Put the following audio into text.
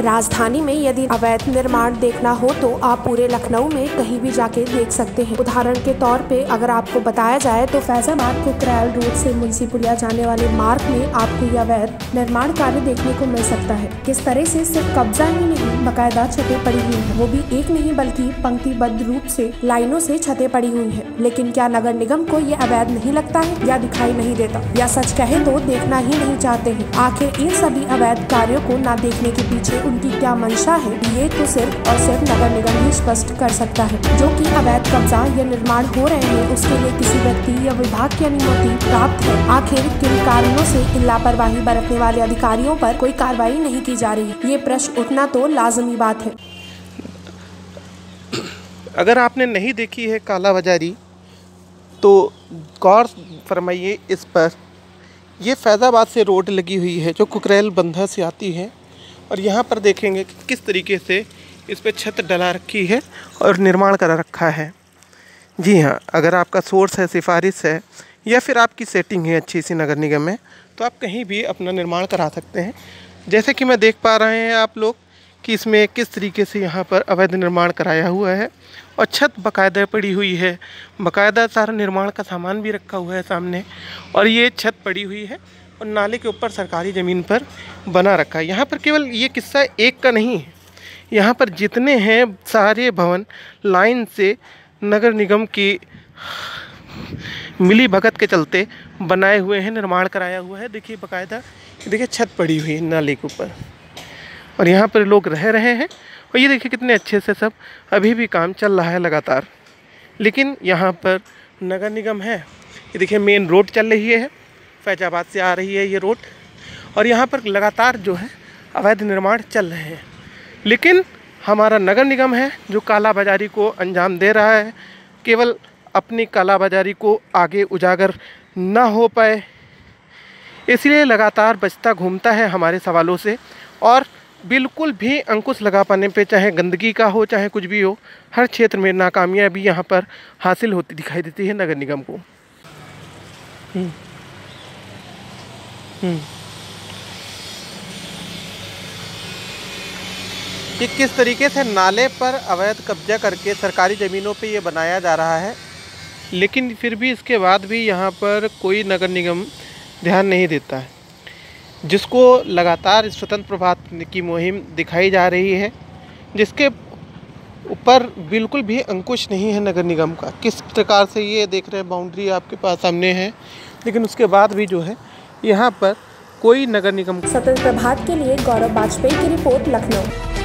राजधानी में यदि अवैध निर्माण देखना हो तो आप पूरे लखनऊ में कहीं भी जाके देख सकते हैं। उदाहरण के तौर पे अगर आपको बताया जाए तो फैजाबाद के क्रैल रोड से मुंसीपुलिया जाने वाले मार्ग में आपको यह अवैध निर्माण कार्य देखने को मिल सकता है। किस तरह से सिर्फ़ कब्जा ही नहीं, बकायदा छतें पड़ी हुई है। वो भी एक नहीं बल्कि पंक्तिबद्ध रूप से लाइनों से छतें पड़ी हुई है। लेकिन क्या नगर निगम को ये अवैध नहीं लगता है या दिखाई नहीं देता? या सच कहे तो देखना ही नहीं चाहते है। आखिर इन सभी अवैध कार्यो को न देखने के पीछे उनकी क्या मंशा है? ये तो सिर्फ़ और सिर्फ़ नगर निगम ही स्पष्ट कर सकता है। जो कि अवैध कब्जा या निर्माण हो रहे हैं, उसके लिए किसी व्यक्ति या विभाग की अनुमति प्राप्त है। आखिर किन कारणों से इन लापरवाही बरतने वाले अधिकारियों पर कोई कार्रवाई नहीं की जा रही? ये प्रश्न उठना तो लाजमी बात है। अगर आपने नहीं देखी है काला बाजारी तो गौर फरमाइए इस पर। ये फैज़ाबाद से रोड लगी हुई है, जो कुकरेल बंधा से आती है। और यहाँ पर देखेंगे कि किस तरीके से इस पर छत डला रखी है और निर्माण करा रखा है। जी हाँ अगर आपका सोर्स है, सिफारिश है, या फिर आपकी सेटिंग है अच्छी सी नगर निगम में तो आप कहीं भी अपना निर्माण करा सकते हैं। जैसे कि मैं देख पा रहे हैं आप लोग कि इसमें किस तरीके से यहाँ पर अवैध निर्माण कराया हुआ है और छत बाकायदा पड़ी हुई है। बाकायदा सारा निर्माण का सामान भी रखा हुआ है सामने और ये छत पड़ी हुई है। और नाले के ऊपर सरकारी ज़मीन पर बना रखा है। यहाँ पर केवल ये किस्सा एक का नहीं है। यहाँ पर जितने हैं सारे भवन लाइन से नगर निगम की मिली भगत के चलते बनाए हुए हैं, निर्माण कराया हुआ है। देखिए बाकायदा, देखिए छत पड़ी हुई है नाले के ऊपर। और यहाँ पर लोग रह रहे हैं और ये देखिए कितने अच्छे से सब अभी भी काम चल रहा है लगातार। लेकिन यहाँ पर नगर निगम है, ये देखिए मेन रोड चल रही है। फैजाबाद से आ रही है ये रोड और यहाँ पर लगातार जो है अवैध निर्माण चल रहे हैं लेकिन हमारा नगर निगम है जो काला बाजारी को अंजाम दे रहा है, केवल अपनी काला बाजारी को आगे उजागर ना हो पाए इसलिए लगातार बचता घूमता है हमारे सवालों से और बिल्कुल भी अंकुश लगा पाने पे चाहे गंदगी का हो, चाहे कुछ भी हो, हर क्षेत्र में नाकामयाबी यहाँ पर हासिल होती दिखाई देती है नगर निगम को। कि किस तरीके से नाले पर अवैध कब्जा करके सरकारी ज़मीनों पे ये बनाया जा रहा है? लेकिन फिर भी इसके बाद भी यहाँ पर कोई नगर निगम ध्यान नहीं देता है। जिसको लगातार स्वतंत्र प्रभात की मुहिम दिखाई जा रही है, जिसके ऊपर बिल्कुल भी अंकुश नहीं है नगर निगम का। किस प्रकार से ये देख रहे हैं बाउंड्री आपके पास सामने है, लेकिन उसके बाद भी जो है यहाँ पर कोई नगर निगम सतत प्रभात के लिए गौरव वाजपेयी की रिपोर्ट लखनऊ।